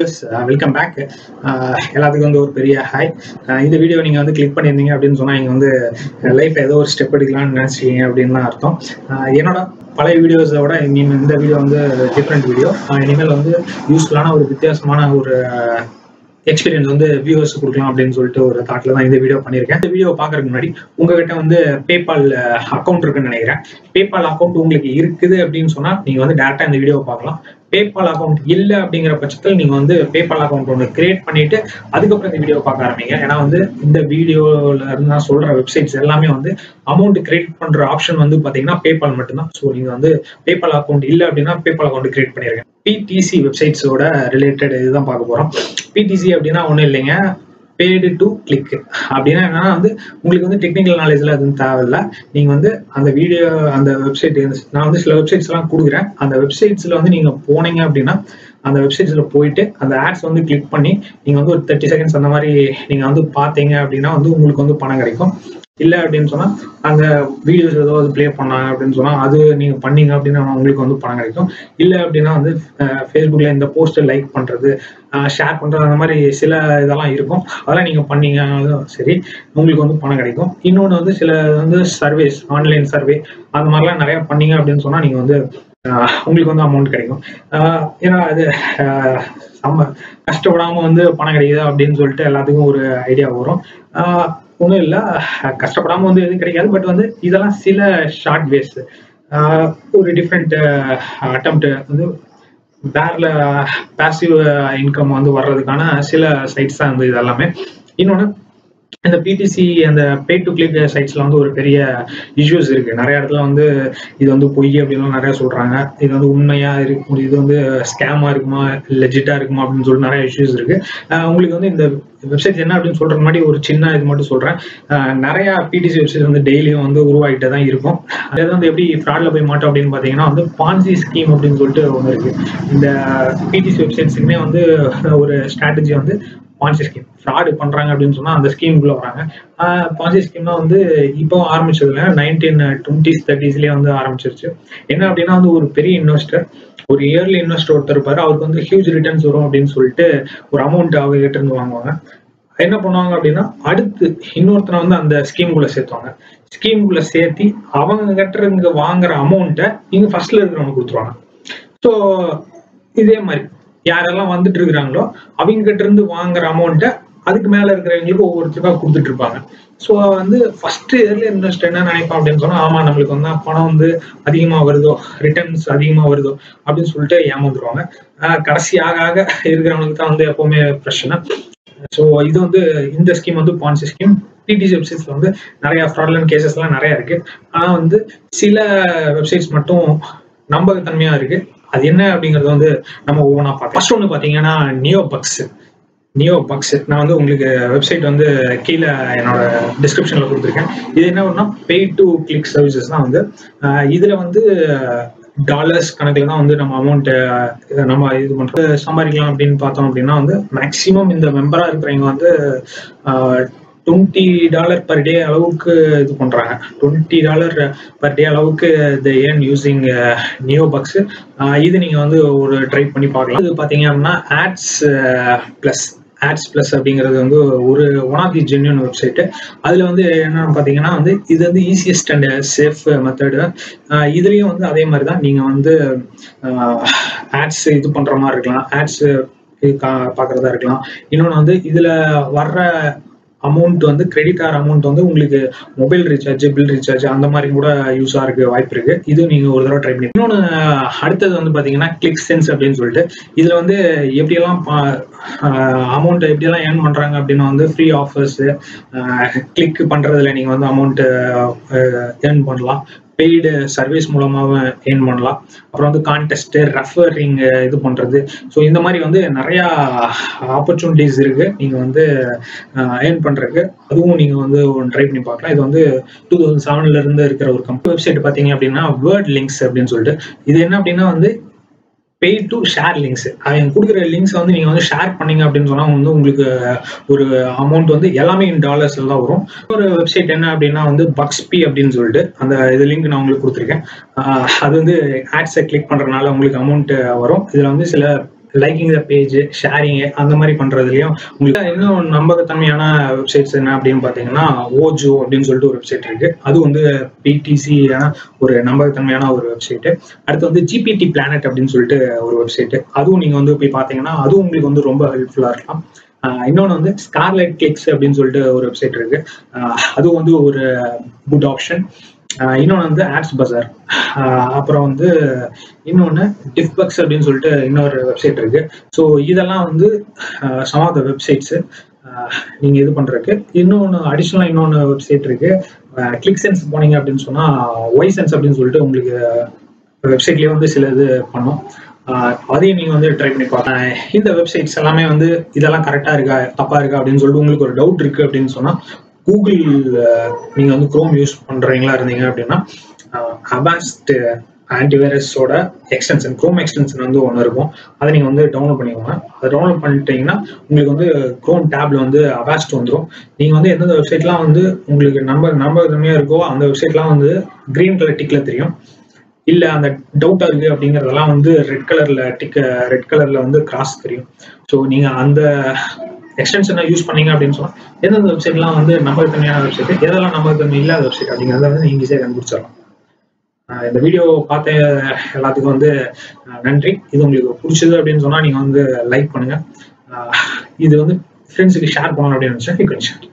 Welcome back uh, uh, எல்லாத்துக்கும் வந்து ஒரு பெரிய ஹாய் uh, இந்த வீடியோ நீங்கள் வந்து கிளிக் பண்ணியிருந்தீங்க அப்படின்னு சொன்னால் நீங்கள் வந்து லைஃப் ஏதோ ஒரு ஸ்டெப் எடுக்கலாம்னு நினச்சிட்டீங்க அப்படின்னு அர்த்தம். என்னோட பழைய வீடியோஸை விட இனிமேல் இந்த வீடியோ வந்து டிஃப்ரெண்ட் வீடியோ இனிமேல் வந்து யூஸ்ஃபுல்லான ஒரு வித்தியாசமான ஒரு எக்ஸ்பீரியன்ஸ் வந்து வியூவர்ஸ் கொடுக்கலாம் அப்படின்னு சொல்லிட்டு ஒரு தாட்ல தான் இந்த வீடியோ பண்ணியிருக்கேன். இந்த வீடியோ பார்க்கறதுக்கு முன்னாடி உங்ககிட்ட வந்து பேபால் அக்கௌண்ட் இருக்குன்னு நினைக்கிறேன். பேபால் அக்கௌண்ட் உங்களுக்கு இருக்குது அப்படின்னு சொன்னால் நீங்கள் வந்து டேரெக்டாக இந்த வீடியோ பார்க்கலாம். பேபால் அக்கௌண்ட் இல்லை அப்படிங்கிற பட்சத்தில் நீங்கள் வந்து பேபால் அக்கௌண்ட் ஒன்று கிரியேட் பண்ணிட்டு அதுக்கப்புறம் இந்த வீடியோ பார்க்க ஆரம்பிங்க. ஏன்னா வந்து இந்த வீடியோவில் இருந்து நான் சொல்கிற வெப்சைட்ஸ் எல்லாமே வந்து அமௌண்ட் கிரியேட் பண்ணுற ஆப்ஷன் வந்து பார்த்தீங்கன்னா பேபால் மட்டும்தான். ஸோ நீங்கள் வந்து பேபால் அக்கௌண்ட் இல்லை அப்படின்னா பேபால் அக்கௌண்ட் கிரியேட் பண்ணிருங்க. பிடிசி வெப்சைட்ஸோட ரிலேட்டட் இதுதான் பார்க்க போகிறோம் பிடிசி அப்படின்னா ஒன்றும் இல்லைங்க. பேடு டு கிளிக் அப்படின்னா என்னன்னா வந்து உங்களுக்கு வந்து டெக்னிக்கல் நாலேஜ்ல எதுவும் தேவையில்ல. நீங்க வந்து அந்த வீடியோ அந்த வெப்சைட் நான் வந்து சில வெப்சைட்ஸ் எல்லாம் கொடுக்குறேன். அந்த வெப்சைட்ஸ்ல வந்து நீங்க போனீங்க அப்படின்னா அந்த வெப்சைட்ஸில் போயிட்டு அந்த ஆட்ஸ் வந்து கிளிக் பண்ணி நீங்கள் வந்து ஒரு தேர்ட்டி செகண்ட்ஸ் அந்த மாதிரி நீங்கள் வந்து பார்த்தீங்க அப்படின்னா வந்து உங்களுக்கு வந்து பணம் கிடைக்கும். இல்லை அப்படின்னு சொன்னால் அந்த வீடியோஸ் ஏதாவது ப்ளே பண்ணாங்க அப்படின்னு சொன்னால் அது நீங்கள் பண்ணீங்க அப்படின்னா உங்களுக்கு வந்து பணம் கிடைக்கும். இல்லை அப்படின்னா வந்து ஃபேஸ்புக்ல இந்த போஸ்ட்டை லைக் பண்றது ஷேர் பண்ணுறது அந்த மாதிரி சில இதெல்லாம் இருக்கும். அதெல்லாம் நீங்கள் பண்ணீங்கனாலும் சரி உங்களுக்கு வந்து பணம் கிடைக்கும். இன்னொன்று வந்து சில வந்து சர்வேஸ் ஆன்லைன் சர்வே அந்த மாதிரிலாம் நிறையா பண்ணீங்க அப்படின்னு சொன்னால் நீங்கள் வந்து உங்களுக்கு வந்து அமௌண்ட் கிடைக்கும். ஏன்னா அது நம்ம கஷ்டப்படாம வந்து பணம் கிடைக்குதா அப்படின்னு சொல்லிட்டு எல்லாத்துக்கும் ஒரு ஐடியா வரும். ஒன்றும் இல்லை கஷ்டப்படாம வந்து எதுவும் கிடைக்காது. பட் வந்து இதெல்லாம் சில ஷார்ட் வேஸ் ஒரு டிஃப்ரெண்ட் அட்டம் வந்து வேற பேசிவ் இன்கம் வந்து வர்றதுக்கான சில சைட்ஸ் தான் வந்து இது எல்லாமே இன்னொன்று இந்த பிடிசி அந்த பே டு கிளிக் சைட்ஸ்ல வந்து ஒரு பெரிய இஷ்யூஸ் இருக்கு. நிறைய இடத்துல வந்து இது வந்து பொய் அப்படின்லாம் நிறைய சொல்றாங்க. இது வந்து உண்மையா இருக்கும் இது வந்து ஸ்கேமா இருக்குமா லெஜிட்டா இருக்குமா அப்படின்னு சொல்லிட்டு நிறைய இஷ்யூஸ் இருக்கு. உங்களுக்கு வந்து இந்த வெப்சைட் என்ன அப்படின்னு சொல்ற மாதிரி ஒரு சின்ன இது மட்டும் சொல்றேன். நிறைய பிடிசி வெப்சைட் வந்து டெய்லியும் வந்து உருவாகிட்டே தான் இருக்கும். அதே வந்து எப்படி ஃப்ராட்ல போய் மாட்டோம் அப்படின்னு பாத்தீங்கன்னா வந்து பான்சி ஸ்கீம் அப்படின்னு சொல்லிட்டு ஒன்று இருக்கு. இந்த பிடிசி வெப்சைட்ஸுக்குமே வந்து ஒரு ஸ்ட்ராட்டஜி வந்து பான்சி ஸ்கீம் ஃப்ராடு பண்றாங்க அப்படின்னு சொன்னா அந்த ஸ்கீமுக்குள்ளே வராங்க. பான்சி ஸ்கீம்னா வந்து இப்போ ஆரம்பிச்சதுல நைன்டீன் டுவெண்ட்டிஸ் தேர்ட்டிஸ்லயே வந்து ஆரம்பிச்சிருச்சு. என்ன அப்படின்னா வந்து ஒரு பெரிய இன்வெஸ்டர் ஒரு இயர்லி இன்வெஸ்டர் ஒருத்தர் இருப்பாரு. அவருக்கு வந்து ஹியூஜ் ரிட்டர்ன்ஸ் வரும் அப்படின்னு சொல்லிட்டு ஒரு அமௌண்ட் அவங்க கிட்ட இருந்து வாங்குவாங்க. என்ன பண்ணுவாங்க அப்படின்னா அடுத்து இன்னொருத்தனை வந்து அந்த ஸ்கீமுக்குள்ள சேர்த்துவாங்க. ஸ்கீமுக்குள்ள சேர்த்தி அவங்க கிட்ட இருந்து வாங்குற அமௌண்ட்டை இங்க ஃபர்ஸ்ட்ல இருக்கிறவங்க கொடுத்துருவாங்க. ஸோ இதே மாதிரி. யாரெல்லாம் வந்துட்டு இருக்கிறாங்களோ அவங்க கிட்ட இருந்து வாங்குற அமௌண்ட்டை அதுக்கு மேல இருக்கிறவங்களுக்கு ஒவ்வொருத்தருக்கா கொடுத்துட்டு இருப்பாங்க ஸோ வந்து ஃபர்ஸ்ட் இயர்ல இன்வெஸ்ட் என்ன நினைப்பான் அப்படின்னு சொன்னா ஆமா நம்மளுக்கு வந்து பணம் வந்து அதிகமா வருதோ ரிட்டர்ன்ஸ் அதிகமா வருதோ அப்படின்னு சொல்லிட்டு ஏமாந்துருவாங்க. கடைசி ஆக ஆக இருக்கிறவங்களுக்கு தான் வந்து எப்பவுமே பிரச்சனை. ஸோ இது வந்து இந்த ஸ்கீம் வந்து பான்சி ஸ்கீம் பிடிசி வெப்சைட்ஸ்ல வந்து நிறைய ஃப்ராட்லன் கேசஸ் எல்லாம் நிறைய இருக்கு. ஆனா வந்து சில வெப்சைட்ஸ் மட்டும் நம்பகத்தன்மையா இருக்கு. அது என்ன அப்படிங்கறது வந்து நம்ம ஒவ்வொன்றா பார்க்கலாம். ஃபர்ஸ்ட் ஒன்று பார்த்தீங்கன்னா நியோ பக்ஸ் நியோ பக்ஸ் நான் வந்து உங்களுக்கு வெப்சைட் வந்து கீழே என்னோட டிஸ்கிரிப்ஷனில் கொடுத்துருக்கேன். இது என்ன ஒன்றா பே டு கிளிக் சர்வீசஸ் தான் வந்து இதில் வந்து டாலர்ஸ் கணக்கில் தான் வந்து நம்ம அமௌண்ட் நம்ம இது பண்ணுறது சம்பாதிக்கலாம் அப்படின்னு பார்த்தோம் அப்படின்னா வந்து மேக்சிமம் இந்த மெம்பராக இருக்கிறவங்க வந்து டுவெண்ட்டி டாலர் பர் டே அளவுக்கு இது பண்ணுறாங்க டுவெண்ட்டி டாலர் பர் டே அளவுக்கு த ஏன் யூஸிங் நியோ பக்ஸ் இது நீங்கள் வந்து ஒரு ட்ரை பண்ணி பார்க்கலாம். இது பார்த்தீங்க அப்படின்னா ஆட்ஸ் ப்ளஸ் ஆட்ஸ் ப்ளஸ் அப்படிங்கிறது வந்து ஒரு one of the genuine website அதில் வந்து என்னென்னு பார்த்தீங்கன்னா வந்து இது வந்து ஈஸியஸ்ட் அண்ட் சேஃப் மெத்தடு இதுலேயும் வந்து அதே மாதிரி தான் நீங்கள் வந்து ஆட்ஸ் இது பண்ணுற மாதிரி இருக்கலாம். ஆட்ஸ் பார்க்குறதா இருக்கலாம். இன்னொன்று வந்து இதில் வர்ற அமௌண்ட் வந்து கிரெடிட் ஆகிற அமௌண்ட் வந்து உங்களுக்கு மொபைல் ரீசார்ஜ் பில் ரீசார்ஜ் அந்த மாதிரி கூட யூஸ் ஆகிறதுக்கு வாய்ப்பு இருக்கு. இது நீங்க ஒரு தடவை ட்ரை பண்ணி இன்னொன்று அடுத்தது வந்து பாத்தீங்கன்னா கிளிக் சென்ஸ் அப்படின்னு சொல்லிட்டு இதுல வந்து எப்படியெல்லாம் அமௌண்ட் எப்படியெல்லாம் ஏர்ன் பண்றாங்க அப்படின்னா வந்து ஃப்ரீ ஆஃபர்ஸ் கிளிக் பண்றதுல நீங்க வந்து அமௌண்ட் ஏர்ன் பண்ணலாம். பெய்டு சர்வீஸ் மூலமாகவும் ஏர்ன் பண்ணலாம். அப்புறம் வந்து கான்டெஸ்ட் ரெஃபரிங் இது பண்றது. ஸோ இந்த மாதிரி வந்து நிறையா ஆப்பர்ச்சுனிட்டிஸ் இருக்கு. நீங்க வந்து ஏர்ன் பண்றதுக்கு. அதுவும் நீங்க வந்து ட்ரை பண்ணி பார்க்கலாம். இது வந்து டூ தௌசண்ட் செவன்ல இருந்து இருக்கிற ஒரு கம்பெனி வெப்சைட் பார்த்தீங்க அப்படின்னா வேர்ட் லிங்க்ஸ் அப்படின்னு சொல்லிட்டு. இது என்ன அப்படின்னா வந்து பே டு ஷேர் லிங்க்ஸ் அவங்க கொடுக்குற லிங்க்ஸ் வந்து நீங்கள் வந்து ஷேர் பண்ணீங்க அப்படின்னு சொன்னால் வந்து உங்களுக்கு ஒரு அமௌண்ட் வந்து எல்லாமே இன் டாலர்ஸ்ல தான் வரும். ஒரு வெப்சைட் என்ன அப்படின்னா வந்து பக்ஸ்பி அப்படின்னு சொல்லிட்டு அந்த இது லிங்க் நான் உங்களுக்கு கொடுத்துருக்கேன். அது வந்து ஆட்ஸை கிளிக் பண்ணுறதுனால உங்களுக்கு அமௌண்ட் வரும். இதில் வந்து சில லைக்கிங் த பேஜ் ஷேரிங் அந்த மாதிரி பண்றதுலயும் உங்களுக்கு இன்னும் நம்பகத்தன்மையான வெப்சைட்ஸ் என்ன அப்படின்னு பாத்தீங்கன்னா ஓஜோ அப்படின்னு சொல்லிட்டு ஒரு வெப்சைட் இருக்கு. அது வந்து பிடிசி ஒரு நம்பகத்தன்மையான ஒரு வெப்சைட் அடுத்து வந்து ஜிபிடி பிளானட் அப்படின்னு சொல்லிட்டு ஒரு வெப்சைட் அதுவும் நீங்க வந்து போய் பாத்தீங்கன்னா அதுவும் உங்களுக்கு வந்து ரொம்ப ஹெல்ப்ஃபுல்லா இருக்கலாம். இன்னொன்று வந்து ஸ்கார்லைட் கிளிக்ஸ் அப்படின்னு சொல்லிட்டு ஒரு வெப்சைட் இருக்கு. அதுவும் வந்து ஒரு குட் ஆப்ஷன் இன்னொன்று வந்து ஆட்ஸ் பஜார் அப்புறம் வந்து இன்னொன்று டிஃப்பக்ஸ் அப்படின்னு சொல்லிட்டு இன்னொரு வெப்சைட் இருக்கு. ஸோ இதெல்லாம் வந்து சம் ஆஃப் த வெப்சைட்ஸு நீங்கள் இது பண்ணுறக்கு இன்னொன்று அடிஷ்னலாக இன்னொன்று வெப்சைட் இருக்கு. கிளிக் சென்ஸ் போனீங்க அப்படின்னு சொன்னால் ஒய் சென்ஸ் அப்படின்னு சொல்லிட்டு உங்களுக்கு வெப்சைட்லயே வந்து சில இது பண்ணும். அதையும் நீங்கள் வந்து ட்ரை பண்ணி பார்த்தேன் இந்த வெப்சைட்ஸ் எல்லாமே வந்து இதெல்லாம் கரெக்டாக இருக்கா தப்பாக இருக்கா அப்படின்னு சொல்லிட்டு உங்களுக்கு ஒரு டவுட் இருக்கு அப்படின்னு சொன்னால் கூகுள் நீங்கள் வந்து குரோம் யூஸ் பண்ணுறீங்களா இருந்தீங்க அப்படின்னா அபாஸ்ட் ஆன்டிவைரஸோட எக்ஸ்டென்ஷன் குரோம் எக்ஸ்டென்ஷன் வந்து ஒன்று இருக்கும். அதை நீங்கள் வந்து டவுன்லோட் பண்ணிக்கோங்க. அதை டவுன்லோட் பண்ணிட்டீங்கன்னா உங்களுக்கு வந்து குரோம் டேப்ல வந்து அபாஸ்ட் வந்துடும் நீங்கள் வந்து எந்தெந்த வெப்சைட்லாம் வந்து உங்களுக்கு நம்பர் நம்பகத்தன்மையாக இருக்கோ அந்த வெப்சைட்லாம் வந்து க்ரீன் கலர் டிக்கில் தெரியும். இல்லை அந்த டவுட்டாக இருக்குது அப்படிங்கிறதெல்லாம் வந்து ரெட் கலரில் டிக்க ரெட் கலரில் வந்து கிராஸ் தெரியும். ஸோ நீங்கள் அந்த எக்ஸ்டென்ஷனை யூஸ் பண்ணீங்க அப்படின்னு சொன்னால் எந்தெந்த வெப்சைட்லாம் வந்து நம்பகத்தன்மையான வெப்சைட் எதெல்லாம் நம்பகத்தன்மை இல்லாத வெப்சைட் அப்படிங்கிறத வந்து நீங்கள் ஈஸியாக கண்டுபிடிச்சிடலாம். இந்த வீடியோ பார்த்த எல்லாத்துக்கும் வந்து நன்றி. இது உங்களுக்கு பிடிச்சது அப்படின்னு சொன்னால் நீங்கள் வந்து லைக் பண்ணுங்கள் இது வந்து ஃப்ரெண்ட்ஸுக்கு ஷேர் பண்ணணும் அப்படின்னு நினச்சா யூ கேன் ஷேர்